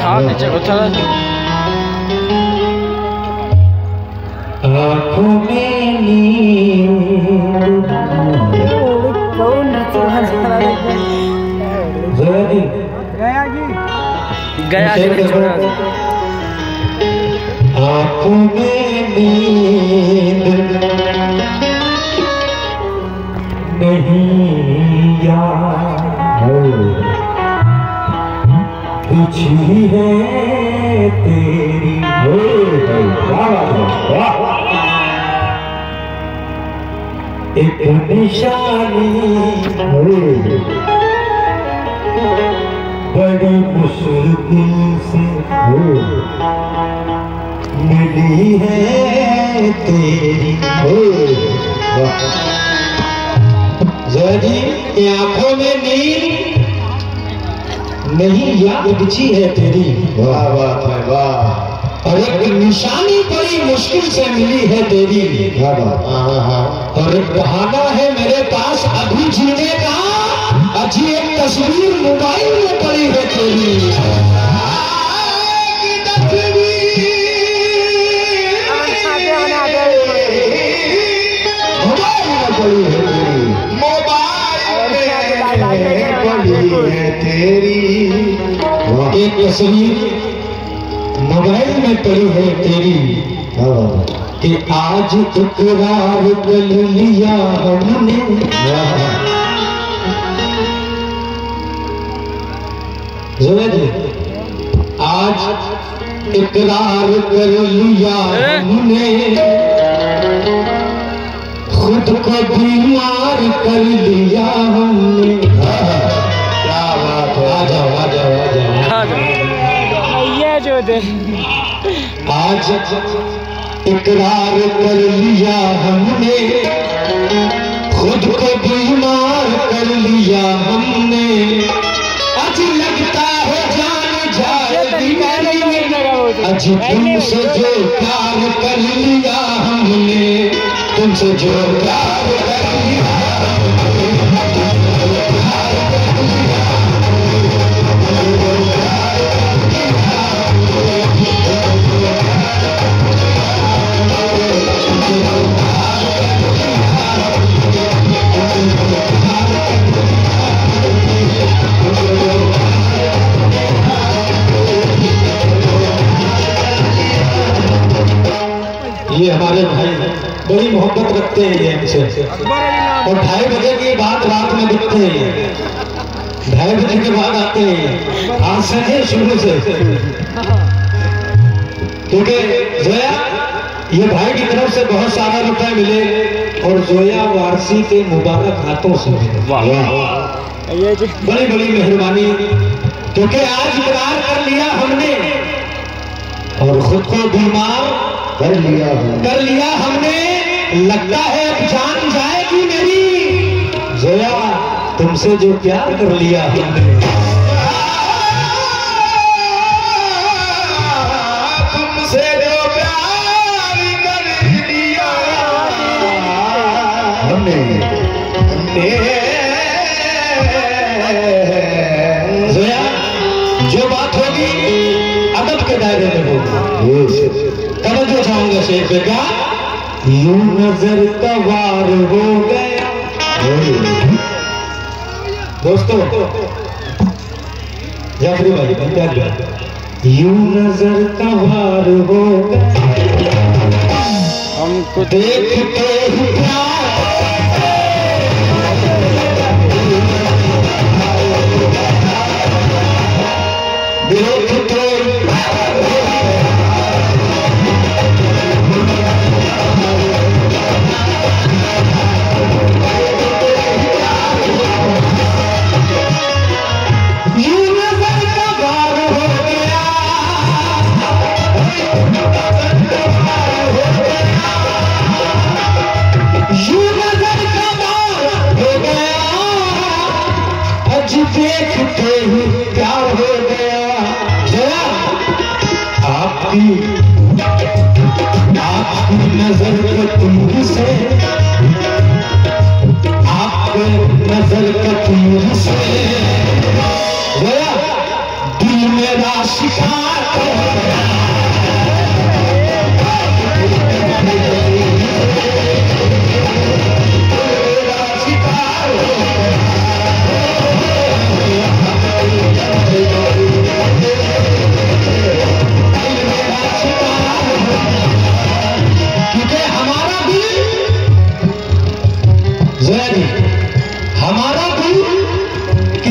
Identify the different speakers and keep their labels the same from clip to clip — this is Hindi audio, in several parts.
Speaker 1: हाथ नीचे को गया
Speaker 2: के
Speaker 1: छोड़ा
Speaker 2: में नींद नहीं यार कुछ ही है तेरी। एक निशानी। बड़ी मुश्किल से मिली है तेरी जी ये आँखों में नींद नहीं, याद बिछी है तेरी। वाह बात है वाह। और एक निशानी बड़ी मुश्किल से मिली है तेरी। वाह बात और एक बहाना है मेरे पास अभी जीने का। एक तस्वीर मोबाइल में पड़ी है तेरी। तस्वीर मोबाइल में पड़ी है तेरी। कि आज इकरार कर लिया हमने। जी आज इकरार कर लिया हमने। खुद को बीमार कर लिया हमने। क्या बात है आ जाओ आ जाओ आ जाओ
Speaker 1: जो दे।
Speaker 2: आज इकरार कर लिया हमने। खुद को बीमार कर लिया हमने। आज तुमसे जो प्यार कर लिया हमने तुमसे जो प्यार बड़ी मोहब्बत रखते हैं ये हमसे और ढाई बजे की बात रात में दिखते हैं ये। ढाई बजे के बाद आते हैं आज से नहीं शुरू से। क्योंकि जोया ये भाई की तरफ़ से बहुत सारा रुपए मिले और जोया वारसी के मुबारक हाथों से मिले। वाह।
Speaker 1: ये जो
Speaker 2: बड़ी बड़ी मेहरबानी। क्योंकि आज इकरार कर लिया हमने। और खुद को बीमार कर लिया कर लिया हमने। लगता है अब जान जाएगी मेरी। जोया तुमसे जो प्यार कर लिया हमने। जो जो होगी अदब के दायरे में होगी। तवज्जो चाहूँगा शेर पे क्या? यूँ नज़र तवार हो गया। दोस्तों जाफरी भाई पंजाब यू नज़र तवार वार हो गया।
Speaker 1: हमको
Speaker 2: देखते आपकी आपकी नज़र का तुमसे आपके नज़र का तुमसे। दिल मेरा शिकार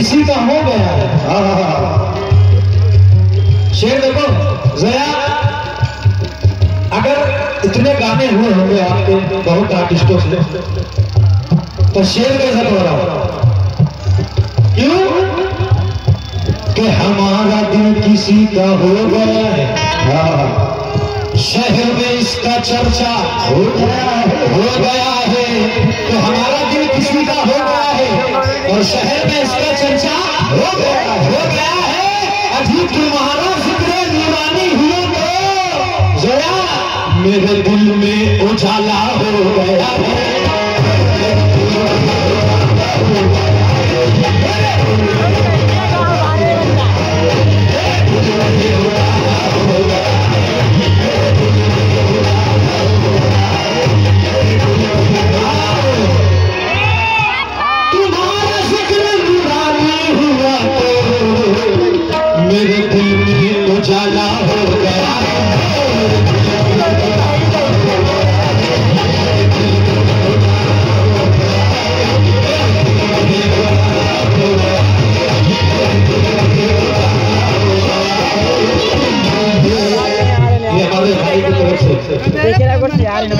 Speaker 2: किसी का हो गया है। शेर देखो, जया, अगर इतने गाने हुए होंगे आपके, बहुत आर्टिस्टों से तो शेर कैसे हो रहा क्यों? कि हमारा दिल किसी का हो गया है। शहर में इसका चर्चा हो गया है, हो गया है। तो हमारा दिल किसी का हो गया है और शहर में इसका चर्चा हो गया हो गया है। अभी तुम्हारा फ़िक्र दीवानी हुए तो जया, मेरे दिल में उजाला हो गया है। मेरे दिल में उजाला हो गया।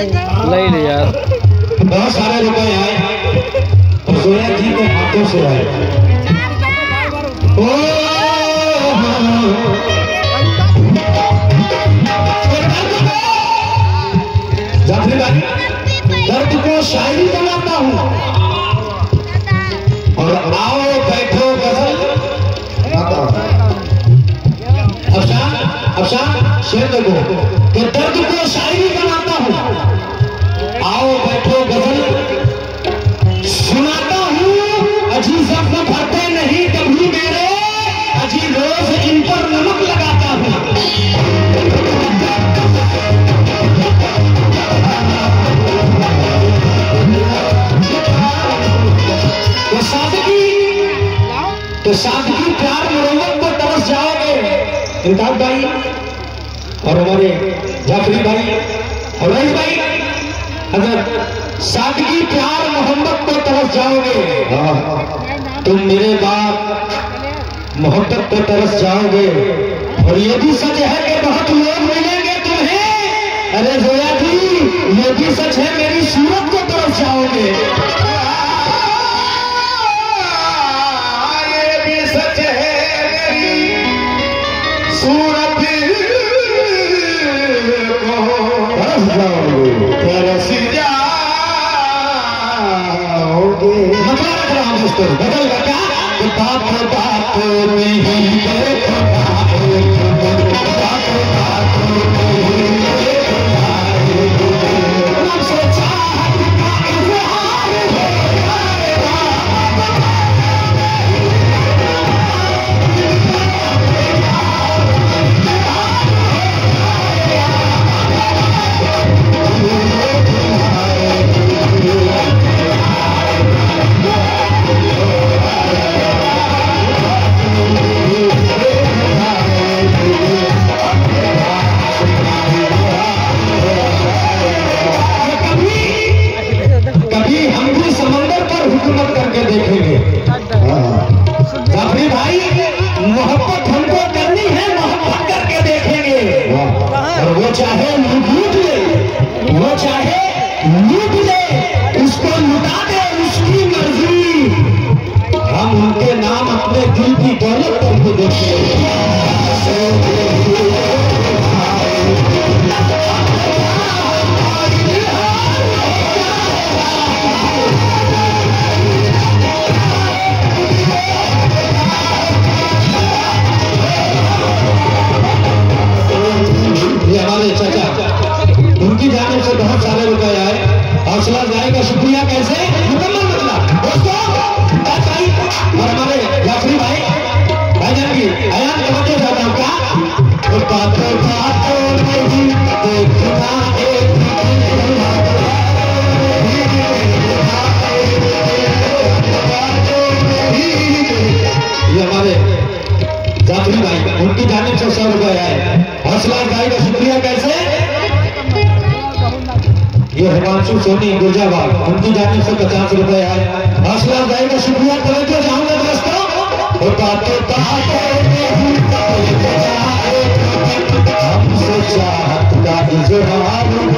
Speaker 2: से।
Speaker 1: नहीं। यार।
Speaker 2: बहुत सारे रुपए आए और जोया जी के हाथों से आए। दर्द को शायरी बनाता हूँ। और आओ, बैठो, गज़ल। गाता हूँ अफशान अफशान शेर देखो। जाओगे भाई और हमारे जाफरी भाई और रईस भाई। अगर सादगी प्यार मोहब्बत पर तरस जाओगे तुम मेरे बाप मोहब्बत पर तरस जाओगे। और ये भी सच है कि बहुत लोग मिलेंगे तुम्हें। अरे जोया जी ये भी सच है मेरी सूरत को तरस जाओगे। बाप बात बात में ही। देखो ही भाई उनकी जानिब से सौ रुपए आए हौसला अफजाई का शुक्रिया कैसे? ये सोनी उनकी जानिब से पचास रुपए आए। हौसला अफजाई का शुक्रिया चाहूँगा चाहत का इजहार